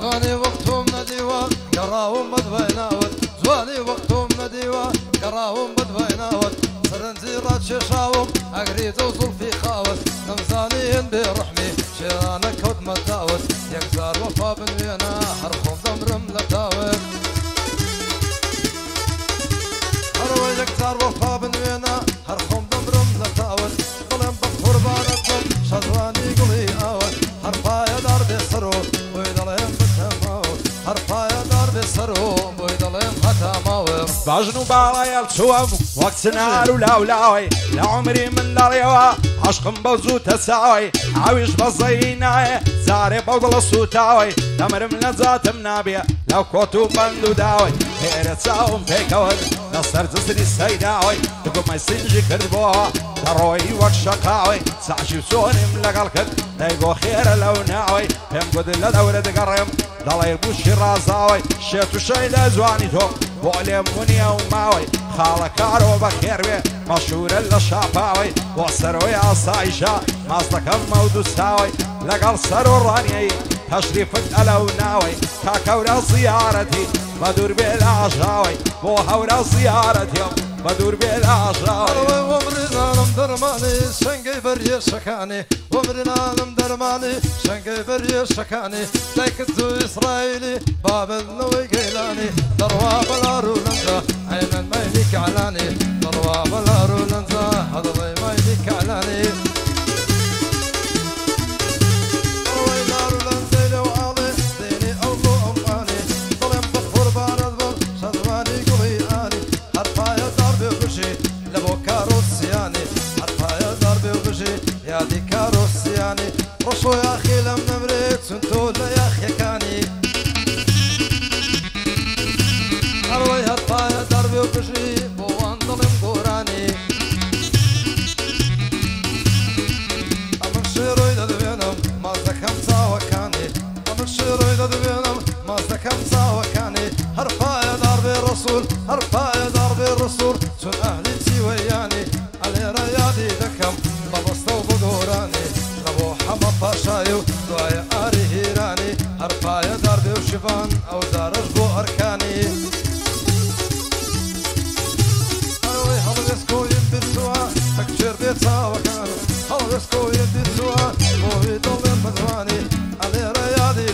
جواني وقتهم نديوا قراهم بدويناوت جواني وقتهم نديوا قراهم بدويناوت سرنزيرات ششاوم أقريد وصل في خاوت. نمزانيين برحمي شيرانك كود متاوت يكزار وفا بن وينا حرخهم دمرم لتاوت هروي يكزار وفا بن وينا حرخهم دمرم لتاوت ظلم بقربانكم شدواني قلي ختماوت باجنو باڵایەڵ چووە وەک سنار و لاولاوی لە عمری من لەڕێەوە عشقم بە زوو تەساوی. ئاویش بەزەی نایە زارێ بەو دڵە سوتاوی. دەمرم لە جاتم نابێ لەو کۆت و بند و داوی. هێرە چاوم پێکەوت لە سەرجسری سەیداوی. دگومە سنجی کردبەوە دەڕۆی وەک شەقاوی. ساچی و چۆنیم لەگەڵ کرد دەیگۆ خێرە لەو ناوی. پێم گوت لە دەورە دەگەڕێم دەڵێ بوشی ڕازاوی. شێت و شەی لە جوانی تۆ بۆ لێم بوونیە و ماوەی. خاڵە کارۆ بەخێروێ مەشورە لە شاپاوەی. بۆ سەرۆی ئاسایشە ماستەکەم مەودوستاوەی لەگەڵ سەر و ڕانیایی تەشریفت ئەلە و ناوەی تاکەورە زیارەتی مەدور بێ لە ئاژاوەی بۆ هەورە زیارەتیم بە دوور بێ لە ئاژاوی ومرنانم درمانی شنگی بریه شکانی ومرنانم درمانی شنگی بریه شکانی لیکت تو اسرائیلی بابل نوی گیلانی دروا بلارو لنزا عیمن مایلی کعلانی دروا بلارو لنزا هدوی مایلی کعلانی روي هلغسكو ينبتوا موهي ضل مدواني علي رياضي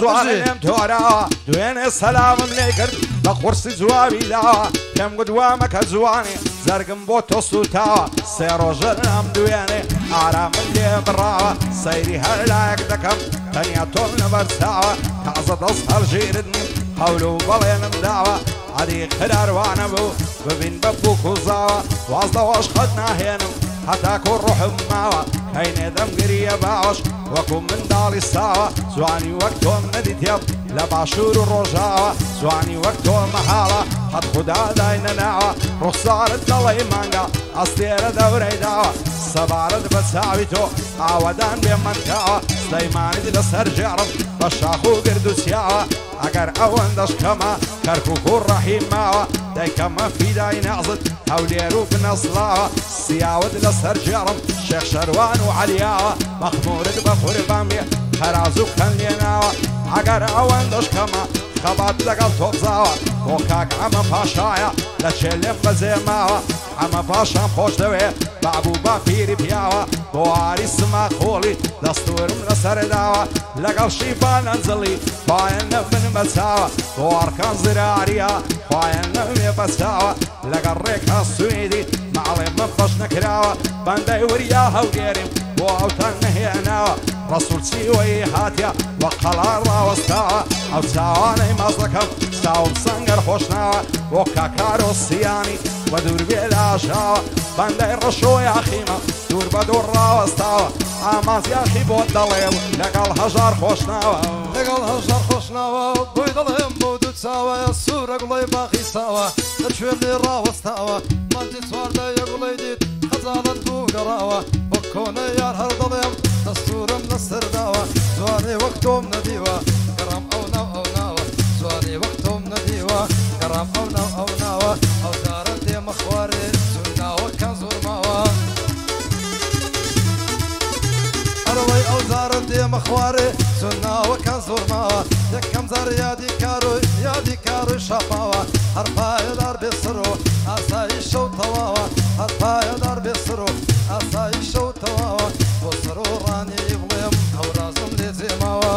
زوانم تۆراوە دوێنێ سەلامم لێ کرد بە قورسی جوابی لاوە پێم گوتوامەکە جوانی زەرگم بۆ تۆ سوتاوە سێ ڕۆژە ئەم دوێنێ ئارامم لێ بڕاوە سەیری تەنیا تۆم لەبەرچاوە تازە دەست هەڵژیرت نیم هەول و بەڵێنم داوە. عادی قراروانە بوو ببین بە بوو کوزاوە وازدەوەش خەت ناهێنم هەتاکو ڕحم ماوە. هەینێ دەم گریە باش وەکو منداڵی ساوە. جوانی وەک تۆم نەدیتێب لە باشوور و ڕۆژاوە. جوانی وەک تۆ مەحاڵە هەت خوددا داینە ناوە ڕوخسارت دەڵی مانگە ئەستێرە دەورەی داوە سەبارەت بە چاوی تۆ ئاوەدان بێ منکاوە سلەیمانیت لەسەر ژێڕم بە شاخ و گرد و سیاوە ئەگەر ئەوەندەش کەمە کەرکک و ڕەحیماوە دایکەمە فیدای نازت هەولێر و بنەسڵاوە سیاوت لەسەر ژێڕم شێخ شەروان و علیاوە مەخمورت بە قوربان بێ خەراز و کەن لێناوە ئەگەر خەبات لەگەڵ تۆبزاوە بۆ کاک ئەمە پاشایە لە چێلێم بەزێماوە ئەمە پاشان خۆش دەوێ بابوو با پیری پیاوە بۆ واری سما خۆڵی دەستورم لەسەرداوە لەگەڵ شیبان ئەنجڵی پایەن نەبن بەچاوە بۆ ئارکان زراریە پایەن نەوێ بەچاوە لەگەڵ ڕێکا سوێدی ماڵێ من بەش نەکراوە بەندەی وریا هەولێریم بۆ ئەوتان نەهێناوە ڕسوول چیوەی هاتیە وە قەڵار ڕاوەستاوە ئەو چاوانەی ماز دەکەم چاوم سەنگەر خۆشناوە بۆ کاکار و سیانی بە دووربێ لاشاوە بەندەی ڕەشۆی ئاخیمە دوور بە دوور ڕاوەستاوە ئامازیاخی بۆ دەڵێ لەگەڵ هەژار خۆشناوە لەگەڵ هەژار خۆشناوە بۆی دەڵێم بۆ دوو چاوە سوورە گوڵی باقی ساوە لە کوێم لێ ڕاوەستاوە مادی چواردە یەگوڵی دیت خەزانت بوو گەڕاوە بۆ کۆنە یار هەر دەڵێم دەستورم لە سەرداوە جوانێ وەک تۆم نەدیوە گەڕام ئەو ناو ئەو ناوە جوانێ وەک تۆم نەدیوە گەڕام ئەو ناو ئێمە خوارێ سناوەکان زۆرماوە. یەکەم زار یادی کار و یادی کار شاپاوە. هەر پایدار بێسر و ئاسایی شەو تەواوە. هەر پایدار بێسر و ئاسایی شەو تەواوە. بۆ سەر و ڕانی بڵێم هەورازم لێ جێماوە.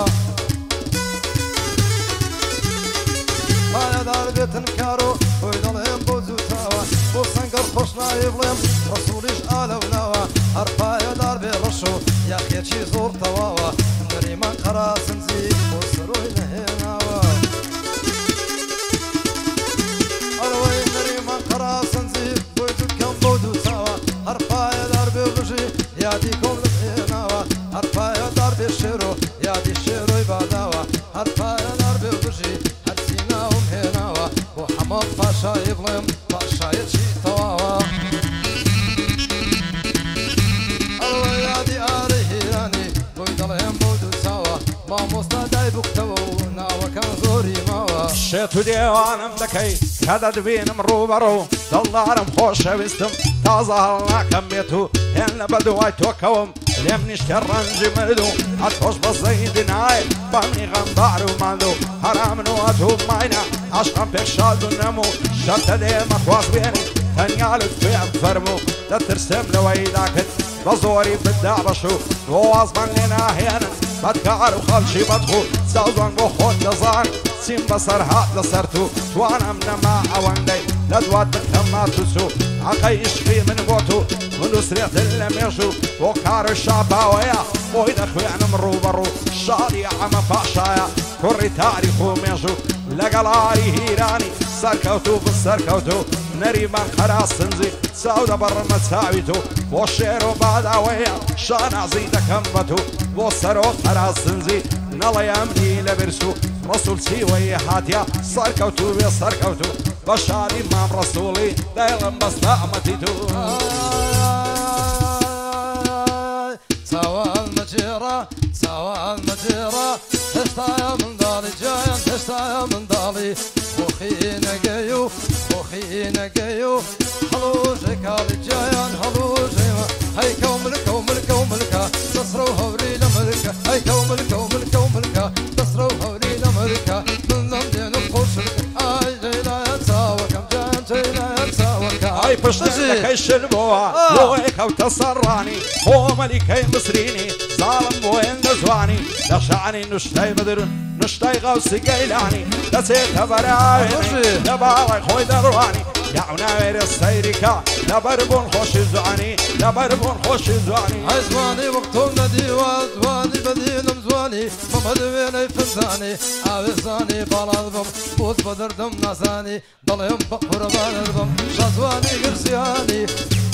پایدار بێتن کار و خۆی دەڵێم بۆ زووتاوە بۆ سەنگەر خۆشنای بڵێم ڕسووریش ئالەونا پاشایی بڵێم پاشایەکی تەواوە؟ ئەوە یادی ئارەی هێرانی بۆی دەڵێم بۆ دووچاوە مامۆستا دای بکتەوە و ناوەکان زۆری ماوە. شێت و دێوانم دەکەی کە دەدبینم ڕوبەڕۆ. دڵدارم خۆشەویستم تازە هەڵ ناکەم بێت و هێن لە بەدوای تۆکەوم. لێم نیشتە ڕەنجی مرد و ئەتۆش بە زەیدی نایە بەمنی غەمبار و ماندو هەرامن و ئەتوو ماینە عشقم پێشاد و نەموو شەتە دێمە خواست بێنی تەنیالت پێم فەرموو دەترسم لەوەی داکرد بە زۆری بدا بەش و وازمان لێ ناهێنن بەدکار و خەڵکی بەدخۆ ساوزان بۆ خۆت دەزان چیم بەسەر هات لەسەر تو توانم نەما ئەوەندەی لە دوات بکەم ماتوسو عقەی عشقی من بۆ ونسرت المشو وكار الشباوية وين اخويا نمرو برو شاري عم باشايا كوري تاريخو ميجو لقلاري هيراني سركوتو بالسركوتو نري من خلاص تنزي سودا بر مساويتو وشيرو بعد اويا شان عزيدا كمبتو وسرو خلاص تنزي نلا يمني لبرسو رسول سيوي هاتيا سركوتو يا سركوتو بشاري مام رسولي دايلم بس دعمتي تو نەگەی و خۆخی نەگەی و هەڵۆژێ کاڵی جایان هەڵۆژێ هەیکە و ملکە و ملکە و ملکە دەسرە و هەوری لە ملکە هەیکە و ملکە و ملکە و ملکە دەسرە و هەوری لە ملکە من نەم دێن و خۆشلکە ئای جێلایە چاوەکەم جایان جێلایە چاوەکە ئای پشتەکەی شل بووە بۆی کەوتە سەرڕانی خۆمەلیکەی مسرینی زاڵم بۆ هێندە جوانی لە شانی نوشتای بدرن نشتای غەوسی گەیلانی دەچێتە بەراوێ لە باوای خۆی دەڕوانی یاوناوێرە سەیریکا لەبەر بوون خۆشی جوانی لەبەر بوون خۆشی جوانی ئەزوانی وەکتۆم لە دیوە جوانی بەدینم جوانی مەمە دوێنەی فنجانی ئاوێزانی باڵات بم بۆت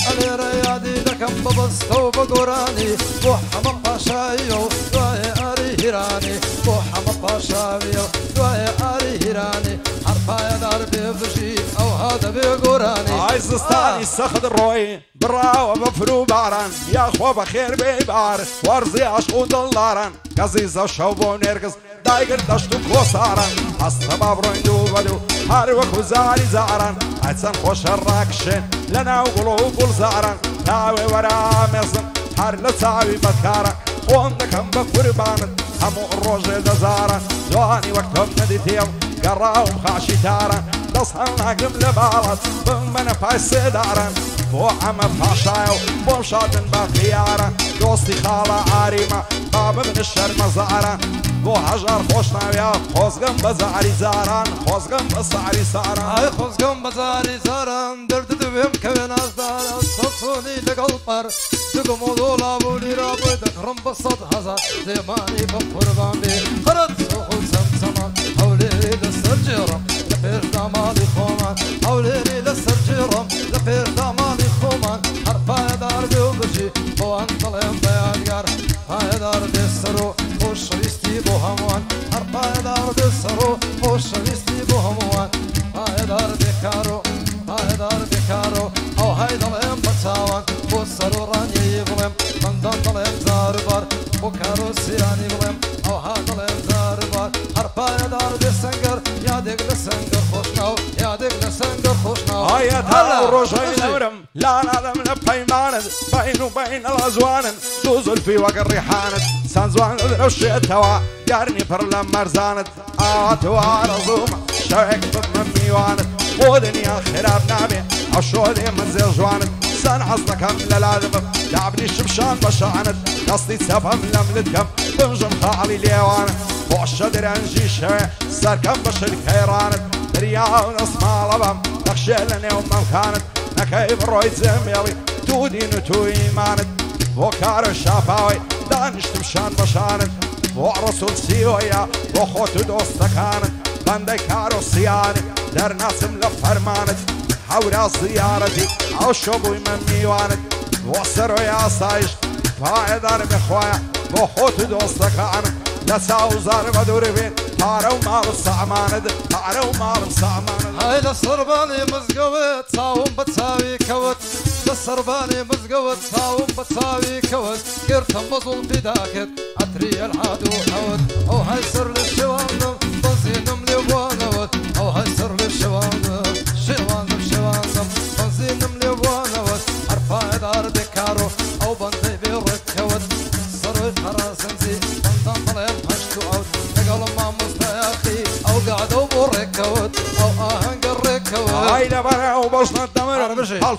بە دەردەم نازانی دەڵێم بە قوربانت بم شازوانی گرسیانی ئەلێرە یادی دەکەم بەبستە و بە گۆرانی بۆ هەمە پاشایی و دوایێ ئاری هیرانی بۆ هەمە پاشاوی و دوایێ ئاری هیرانی هەرپایەدار بێ بژی ئەو هادە بێ گۆرانی ئای زستانی سەخت ڕۆی بڕاوە بە فرو باران. یاخۆ بە خێر بێبار وەرزی عشق و دڵداران کەزی زە شەو بۆ نێرگز دایگر دەشت و کۆساران هەستە با بڕۆین و بەد و هەر وەکو زاری زاران ئەچەند خۆشە ڕاکشێن لە ناو گوڵ و گوڵزاران تاوێ وەرامێزم هەر لە چاوی بەدکارە خۆم دەکەم بە قوربانت هەموو ڕۆژێ دەزارە جوانی وەک تۆم نەدیتێم گەڕاوم خاشی تارە دەست هەڵ ناگرم لە باڵات بم بەنە پای سێدارن بۆ ئەمە پاشایە و بۆم شادن بە خیارە دۆستی خاڵە ئاریمە با ببنە شەرمەزارە بۆ هەژار خۆش ناویا خۆزگەم بە زاری زاران خۆزگەم بە ساری ساران. ئای خۆزگەم بەزاری زاران دەرد دوێم کەوێ نازدارە سەسۆنی لەگەڵ پەر دگم و دەکڕم بە سەد هەزار. دێمانی بە قوربان بێ. خرت سۆخ سەمسەمان هەولێری و سیرانی بڵێم ئەو ها دەڵێم زاربار هەر پایەدار بێ سەنگەر یادێک لە سەنگەر خۆشناو یادێک لە سەنگ هيا ترى روجي نورم لا نادم لبيمان بين وبين الأزوان دوزل في وقت الريحانة سانزوان لو الشتوا يارني فرلم مرزانت آتوا رزوم شوك ضد ميوانت ودنيا خراب نابي عشودي منزل جوانت سان حصلك هم للعذب تعبني شبشان بشانت قصدي تفهم لملتكم بنجم خالي ليوانت بوش درنجي شوي سركم بشر كيرانت. دريا ونصمال بم نخشي لني ومم نكيف روي زميلي تودي نتو إيمانت. وكار الشافاوي دانشتم شان بشانت. ورسول سيويا وخوت دوستكانت بندي كارو سياني در ناسم لفرمانت حورا زيارتي أو شبوي من ميوانت وسرو يا سايش فايدار بخوايا وخوت دوستكانت لساو زار بدور بين تارو مال ساماند تارو مال ساماند هاي لسرباني مزقوت صاوم بتساوي كوت لسرباني مزقوت صاوم بتساوي كوت قرت مظل بداكت عتري العادو حوت.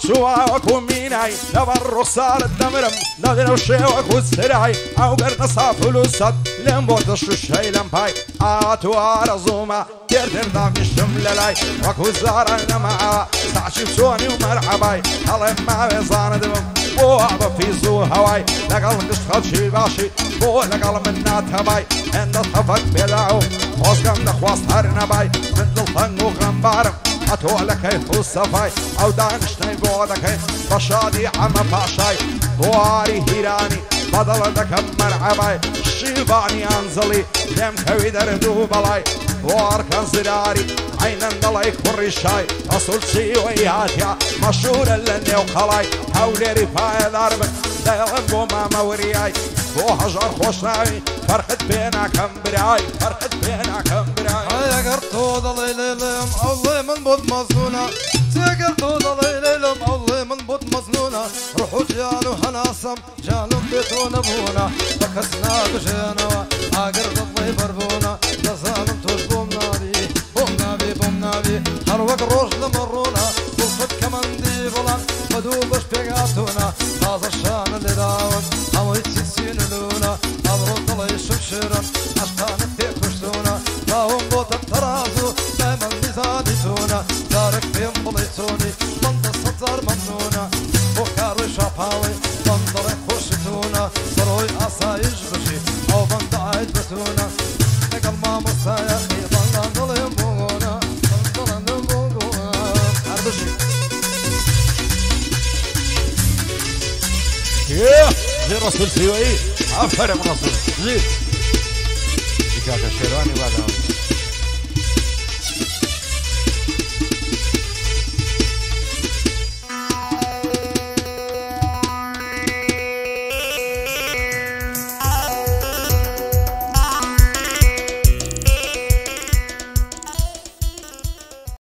بشي. هل شوا وكون ميناي لبر رصار الدمر نادر وكون سراي أو قرن صاف فلوسات لم بوتش الشي لم باي آتو عرزوما دير دام الشمل لاي وكو زارا لما سعشي بسوني ومرحباي الله ما بيزان دمم بوعب في زو هواي لقل قشت شي باشي بو لقل من نات هواي عند الخفت بلاعو خوزقم لخواص هرنباي من دلطن وغنبارم أتولك كيف الصفاي أو دانشتي بودك بشادي عم باشاي بواري هيراني بدل دكم مرحباي شيباني أنزلي دم كوي دردو بلاي بوار كان زراري عينا دلاي كوري شاي أصول شي وياتيا مشهور اللي وخلاي حولي رفاي ضربك دايغن بو ما مورياي. بو حجر خوش فرقت بينا كم براي فرقت بينا كم براي. من بود مزنونة تقرطو ضليلم الله من بود مزنونة روحو جانو هناسم جانو بيتو نبونا بكسنا بجانوا عقر ضلي بربونا. لزالم توش بوم نابي بوم نابي بوم نابي هر وقت روش لمرونا. بلفت كمان دي بلان مدوبش بيقاتونا. تازا الشان اللي داون هوي تسين لونا. أمرو ضلي شبشرا إيه زي رسول سيوي عفر من رسول زي ذيك الشيرواني بعد